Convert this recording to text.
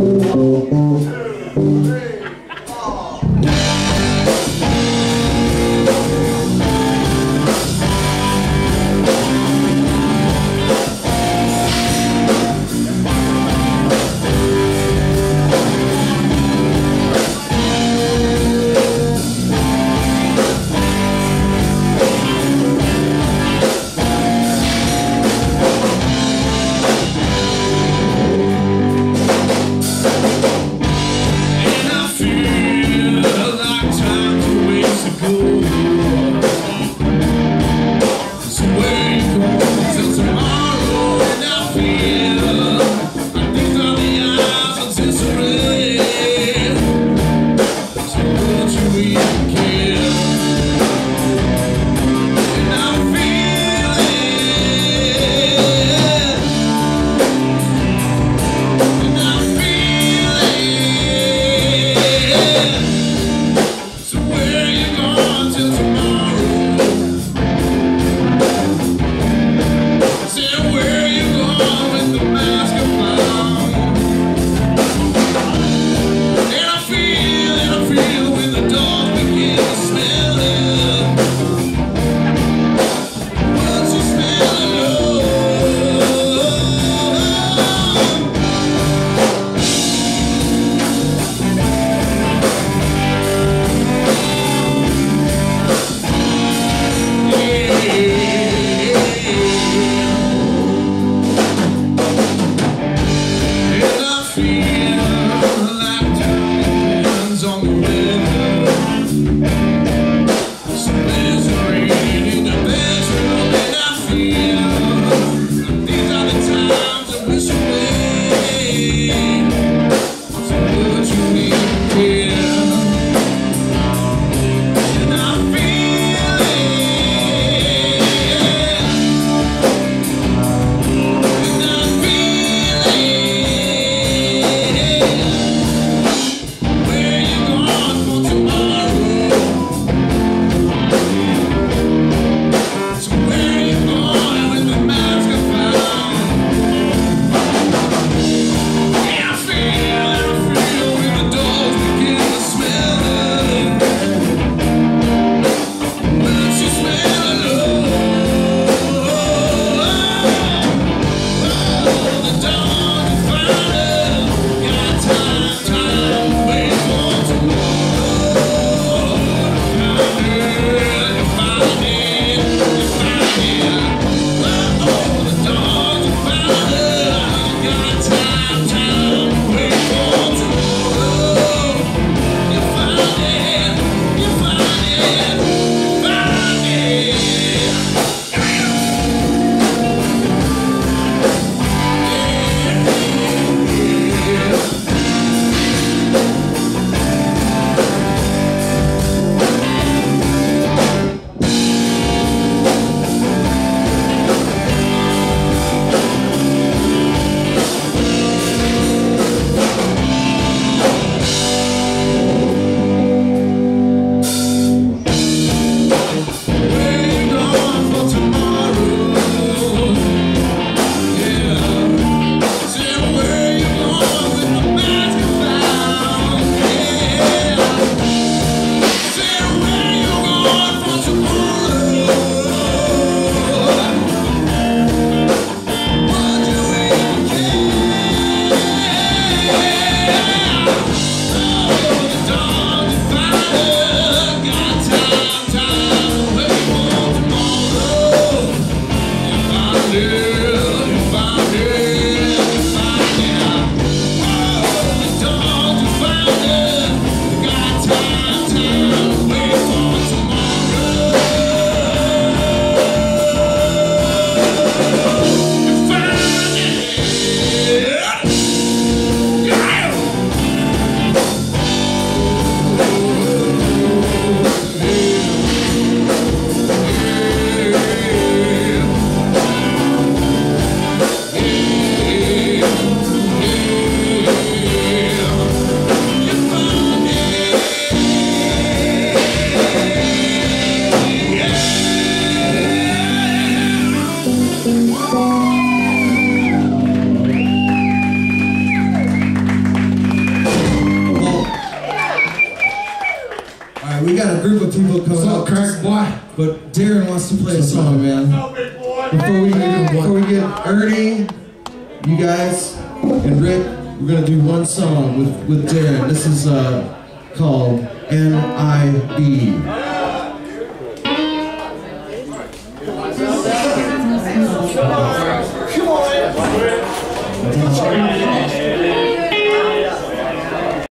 And I go to tomorrow and I'll feel Lose. A group of people coming What's up, up, crack boy? but Darren wants to play a song, man. Before we get before we get Ernie, you guys, and Rick, we're gonna do one song with with Darren. This is uh, called N.I.B. Come on! Come on.